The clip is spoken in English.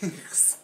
Thanks.